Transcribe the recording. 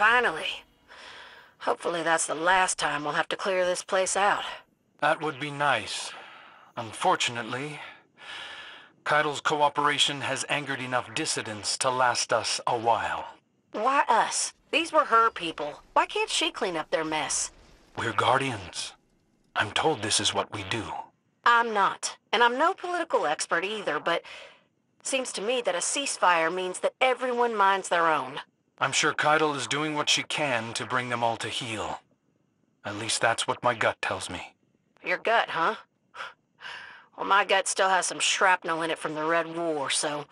Finally. Hopefully that's the last time we'll have to clear this place out. That would be nice. Unfortunately, Caiatl's cooperation has angered enough dissidents to last us a while. Why us? These were her people. Why can't she clean up their mess? We're guardians. I'm told this is what we do. I'm not. And I'm no political expert either, but seems to me that a ceasefire means that everyone minds their own. I'm sure Caiatl is doing what she can to bring them all to heel. At least that's what my gut tells me. Your gut, huh? Well, my gut still has some shrapnel in it from the Red War, so...